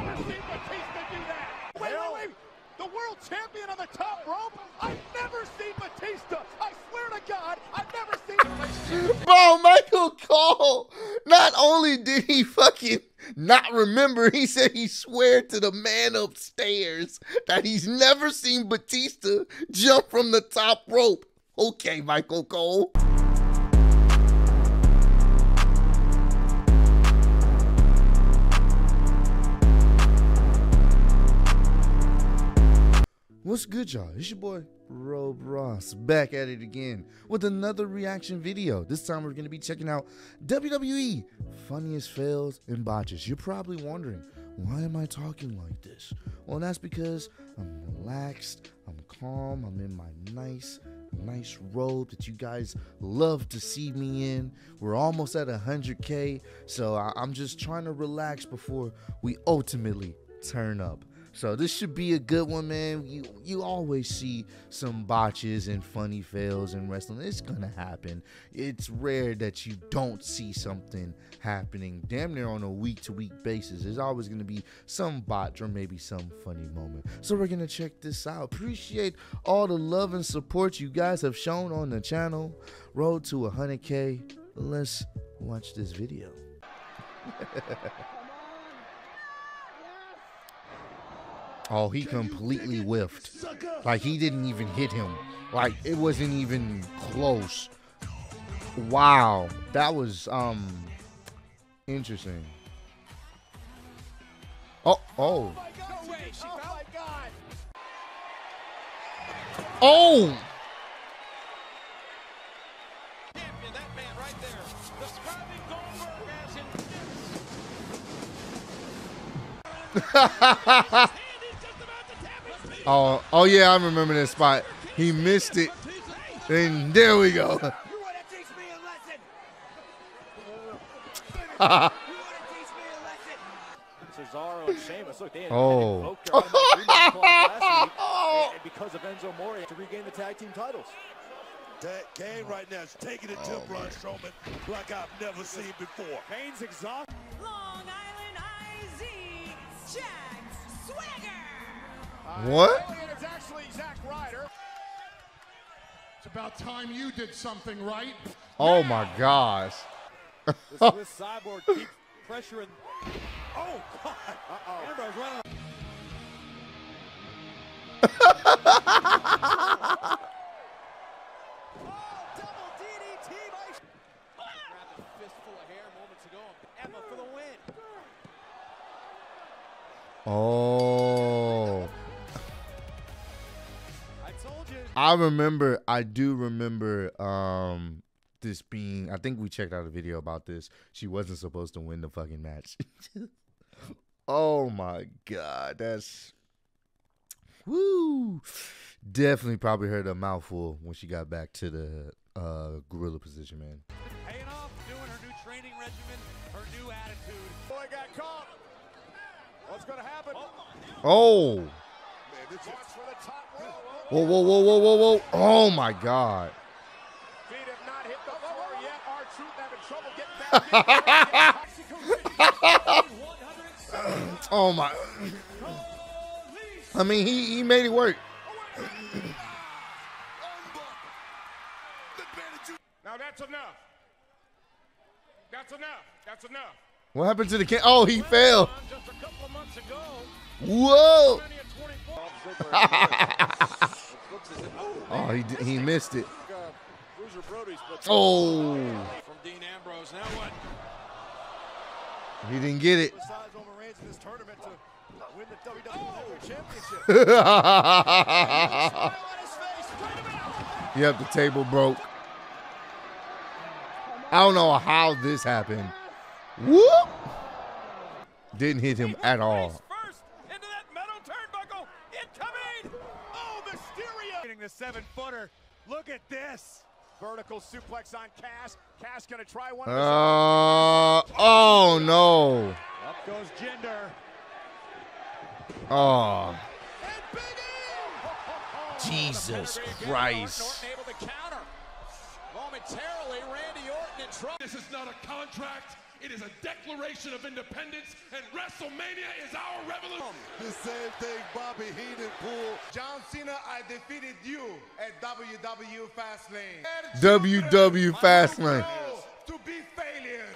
never seen Batista do that. Wait, wait, wait. The world champion on the top rope? I've never seen Batista. I swear to God, I've never seen. Bro, Michael Cole, not only did he fucking not remember, he said he swear to the man upstairs that he's never seen Batista jump from the top rope. Okay, Michael Cole. What's good, y'all? It's your boy, Rob Ross, back at it again with another reaction video. This time we're going to be checking out WWE Funniest Fails and Botches. You're probably wondering, why am I talking like this? Well, that's because I'm relaxed, I'm calm, I'm in my nice, nice robe that you guys love to see me in. We're almost at 100K, so I'm just trying to relax before we ultimately turn up. So this should be a good one, man. You you always see some botches and funny fails in wrestling. It's gonna happen. It's rare that you don't see something happening damn near on a week to week basis. There's always gonna be some botch or maybe some funny moment. So we're gonna check this out. Appreciate all the love and support you guys have shown on the channel. Road to 100k. Let's watch this video. Oh, he completely whiffed. Like he didn't even hit him. Like it wasn't even close. Wow, that was um interesting. Oh, oh, Oh my God. oh! champion, Oh, oh yeah, I remember this spot. He missed it. And there we go. You want to teach me a lesson? you want to teach me a lesson? Cesaro and Sheamus, look, they Oh. their automatic rebound clause last week, and- and because of Enzo Amore to regain the tag team titles. That Kane right now is taking it to Braun Strowman like I've never seen before. Kane's exhausted. Long Island IZ, Jack Swagger. What? It's actually Zack Ryder. It's about time you did something right. Oh my gosh. The Swiss cyborg keeps pressuring. Oh, God. Uh-oh. Ambrose running. Oh, double DDT by Grabbed a fistful of hair moments ago. Emma for the win. Oh. I remember, I do remember um this being I think we checked out a video about this. She wasn't supposed to win the fucking match. oh my god, that's woo. Definitely probably heard a mouthful when she got back to the uh gorilla position, man. Paying off, doing her new training regimen, her new attitude. Boy got caught. What's going to happen? Oh. Whoa, whoa, whoa, whoa, whoa, whoa. Oh my god. Feet have not hit the floor yet. R Truth having trouble getting back. Oh my. I mean, he, he made it work. now that's enough. That's enough. That's enough. What happened to the king? Oh, he fell. Whoa. plenty of 24. Oh, he he missed it. Oh, he didn't get it. Yep, the table broke. I don't know how this happened. Whoop! Didn't hit him at all. Into that metal turnbuckle. Incoming. Oh, Mysterio. Getting the seven footer. Look at this. Vertical suplex on Cass. Cass gonna try one. of his Uh, oh no. Up goes Jinder. Oh, And Big E. Jesus Christ. Orton able to counter. Momentarily, Randy Orton in trouble. This is not a contract. It is a declaration of independence, and WrestleMania is our revolution. The same thing Bobby Heenan pulled. John Cena, I defeated you at WW Fastlane. WW Fastlane. No, to be failure.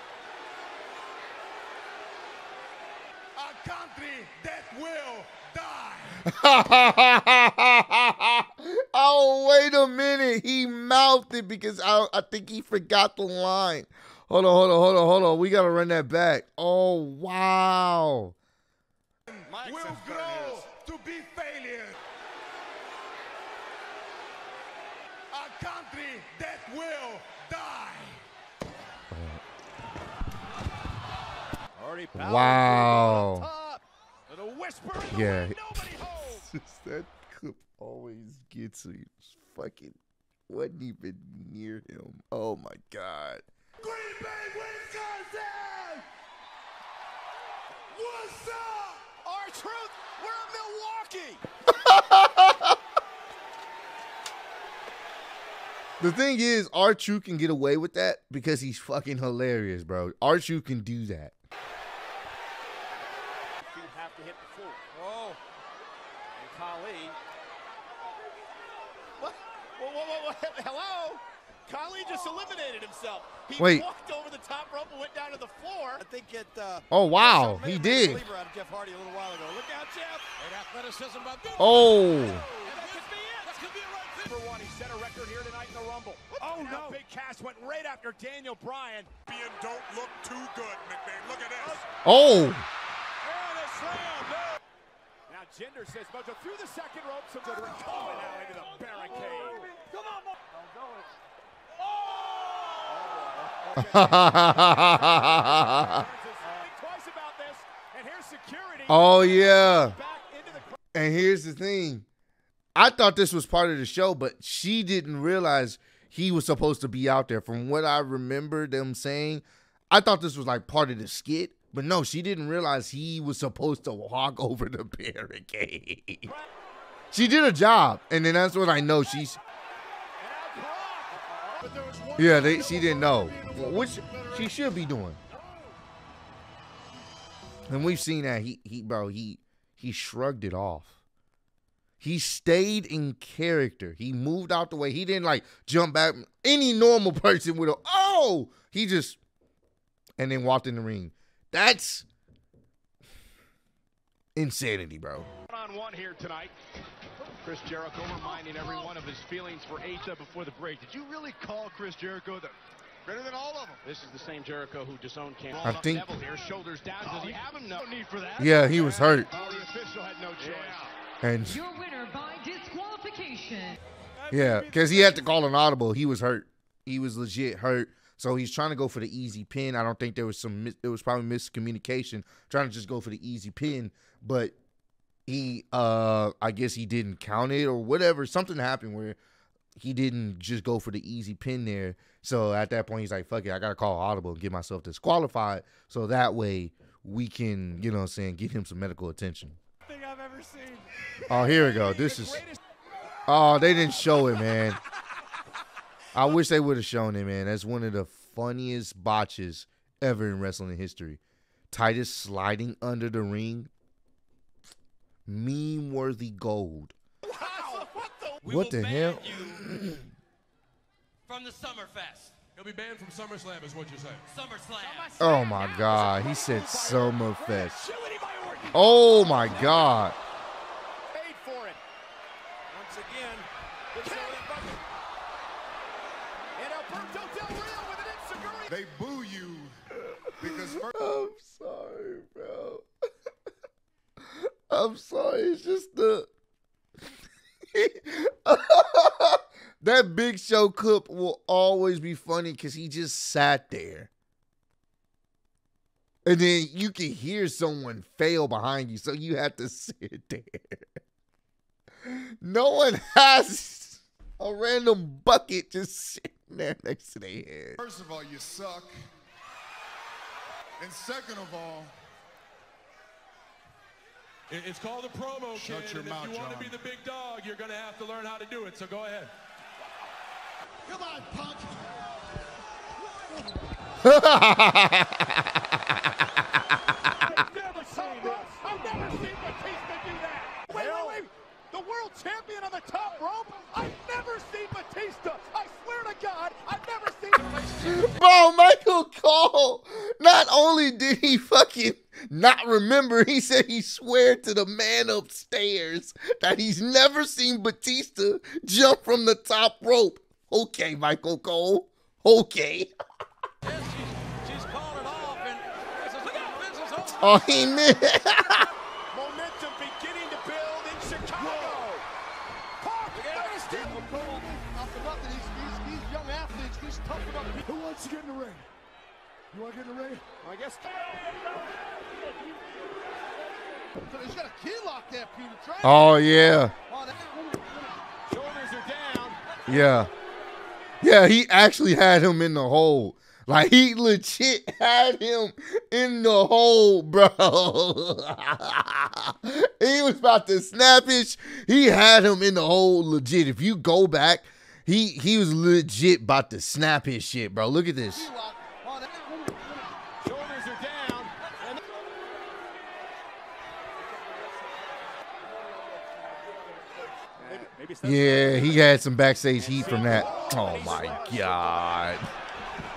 A country that will die. oh, wait a minute. He mouthed it because I, I think he forgot the line. Hold on, hold on, hold on, hold on. We got to run that back. Oh, wow. will grow to be failure. A country that will die. Wow. on top. And a whisper in the Yeah. wind, that clip always gets me. Fucking wasn't even near him. Oh, my God. Green Bay, Wisconsin! What's up? R Truth, we're in Milwaukee. The thing is, R Truth can get away with that because he's fucking hilarious, bro. R Truth can do that. You have to hit the floor. Whoa. And Khali. What? Whoa, whoa, whoa, whoa. Hello? Khali just eliminated himself. He Wait. walked over the top rope and went down to the floor. I think it. Uh, Oh, wow, made he did. out of Jeff Hardy a little while ago. Look out, Jeff. Great athleticism by Bill. Oh. And that could be it. That could be it right there. Number one, he set a record here tonight in the Rumble. Oh, no. Big Cass went right after Daniel Bryan. Being don't look too good, McMahon. Look at this. Oh. And a slam. Now Jinder says Mojo through the second rope. So good recovery now into the barricade. Come on, oh Twice about this, and here's security. yeah. Back into the crowd. And here's the thing. I thought this was part of the show, but she didn't realize he was supposed to be out there. From what I remember them saying, I thought this was like part of the skit. But no, she didn't realize he was supposed to walk over the barricade. She did a job, and then that's what I know. She's But there was one yeah, they, she didn't know, which she should be doing. And we've seen that he he bro he he shrugged it off. He stayed in character. He moved out the way. He didn't like jump back. Any normal person would have. Oh, he just and then walked in the ring. That's insanity, bro. on one here tonight. Chris Jericho reminding everyone of his feelings for Asa before the break. Did you really call Chris Jericho the better than all of them? This is the same Jericho who disowned King. I think- here, shoulders down. Does he have him? No need for that. Yeah, he was hurt, Oh, the official had no choice. and Your winner by disqualification. Yeah, because he had to call an audible. He was hurt. He was legit hurt. So he's trying to go for the easy pin. I don't think there was some. It was probably miscommunication trying to just go for the easy pin, but he, uh, I guess he didn't count it or whatever. Something happened where he didn't just go for the easy pin there. So at that point, he's like, "Fuck it, I gotta call audible and get myself disqualified." So that way we can, you know, what I'm saying, get him some medical attention. Thing I've ever seen. Oh, here we go. This is. Oh, they didn't show it, man. I wish they would have shown it, man. That's one of the funniest botches ever in wrestling history. Titus sliding under the ring. Meme worthy gold. Wow. What the? what the hell? from the Summerfest. He'll be banned from SummerSlam, is what you're saying. SummerSlam. Oh my God. He said Summerfest. Agility by Orton. Oh my God. Paid for it. Once again, And Alberto Del Rio with an Enzuigiri. They boo you because first I'm sorry, bro. I'm sorry. It's just the that Big Show clip will always be funny because he just sat there, and then you can hear someone fail behind you, so you have to sit there. No one has a random bucket just sitting there next to their head. First of all, you suck. And second of all, It's called a promo, Shut kid. your and mouth, if you want to be the big dog, you're going to have to learn how to do it. So go ahead. Come on, punk. I've never seen this. I've never seen Batista do that. Wait, wait, wait. The world champion on the top rope? I've never seen Batista. I swear to God, I've never seen Bro, Michael Cole, not only did he fucking not remember, he said he swear to the man upstairs that he's never seen Batista jump from the top rope. Okay, Michael Cole. Okay. She's calling it off, and this is, look out, this is over. Oh, he missed. Momentum beginning to build in Chicago. Pac, Dynasty. Cole, off the nothing, these, these, these young athletes, these tough enough people. Who wants to get in the ring? You want to get in the ring? I guess. He's got a key lock there, Peter. Try. Oh, yeah. Oh, Shoulders are down. Yeah. Yeah, he actually had him in the hole. Like he legit had him in the hole, bro. he was about to snap his. He had him in the hole legit. If you go back, he he was legit about to snap his shit, bro. Look at this. key lock. Oh, that- Shoulders are down. And maybe, maybe it's Yeah, he had some backstage heat from that. Oh my god.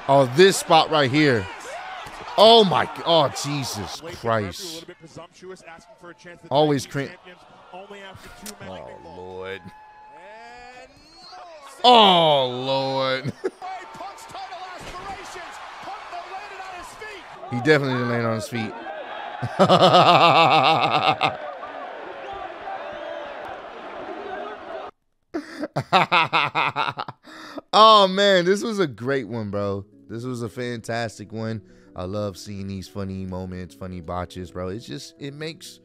Oh, this spot right here. Oh my God. oh Jesus Christ. Bradford A little bit presumptuous, asking for a chance. The Always tag crin- team champions Only after two men oh, like Oh. Lord. Oh Lord. Wade Punk's title aspirations. Punk that landed on his feet. He definitely didn't land on his feet. oh man, this was a great one, bro. This was a fantastic one. I love seeing these funny moments, funny botches, bro. It's just it makes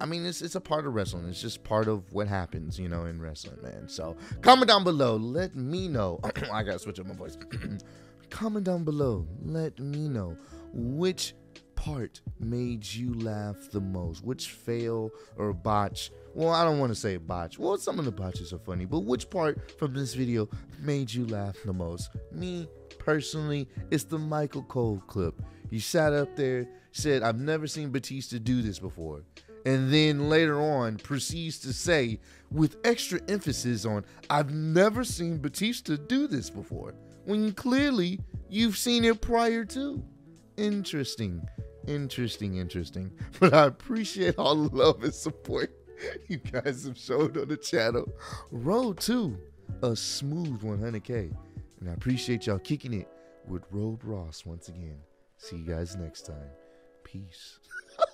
I mean, it's it's a part of wrestling. It's just part of what happens, you know, in wrestling, man. So comment down below. Let me know. I gotta switch up my voice. comment down below. Let me know which part made you laugh the most. Which fail or botch? Well, I don't want to say botch. Well, some of the botches are funny, but which part from this video made you laugh the most? Me personally, it's the Michael Cole clip. He sat up there, said, "I've never seen Batista do this before." and then later on proceeds to say with extra emphasis on I've never seen Batista do this before when clearly you've seen it prior to. Interesting, interesting, interesting. But I appreciate all the love and support you guys have showed on the channel. Road to a smooth 100k, and I appreciate y'all kicking it with Road Ross once again. See you guys next time. Peace.